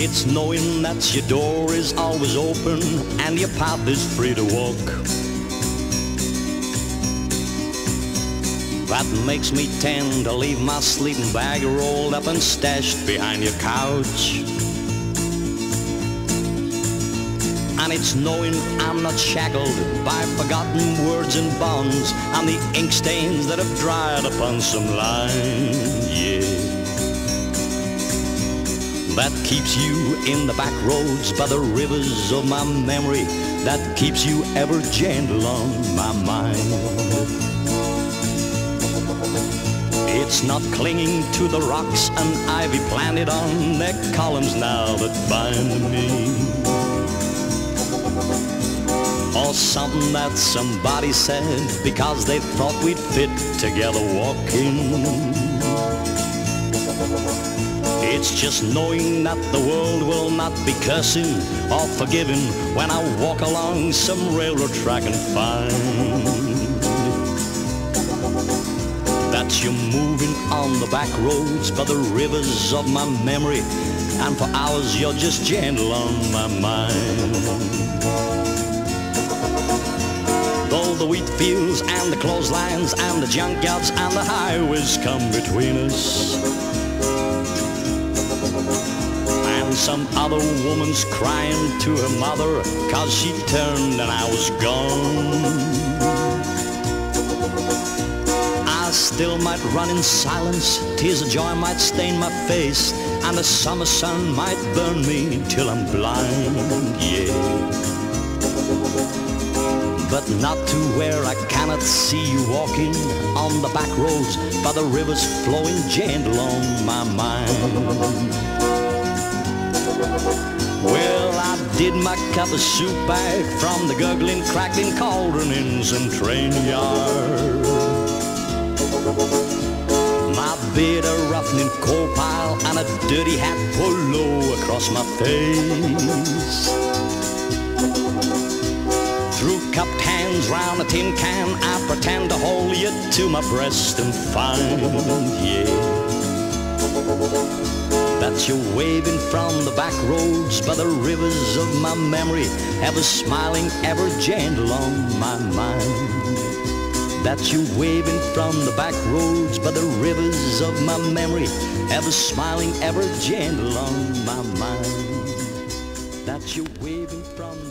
It's knowing that your door is always open and your path is free to walk. That makes me tend to leave my sleeping bag rolled up and stashed behind your couch. And it's knowing I'm not shackled by forgotten words and bonds and the ink stains that have dried upon some line. Yeah. That keeps you in the back roads by the rivers of my memory. That keeps you ever gentle on my mind. It's not clinging to the rocks and ivy planted on their columns now that bind me or something that somebody said because they thought we'd fit together walking. It's just knowing that the world will not be cursing or forgiving when I walk along some railroad track and find that you're moving on the back roads by the rivers of my memory and for hours you're just gentle on my mind Though the wheat fields and the clotheslines and the junkyards and the highways come between us. Some other woman's crying to her mother cause she turned and I was gone. I still might run in silence, tears of joy might stain my face, and the summer sun might burn me till I'm blind, yeah but not to where I cannot see you walking on the back roads by the rivers flowing gentle on my mind. Well, I did my cup of soup back from the gurgling, crackling cauldron in some train yard. My bit of roughening coal pile and a dirty hat pulled low across my face. Through cupped hands round a tin can, I pretend to hold you to my breast and find, yeah, that you're waving from the back roads by the rivers of my memory, ever smiling, ever gentle on my mind. That you're waving from the back roads by the rivers of my memory, ever smiling, ever gentle on my mind. That you're waving from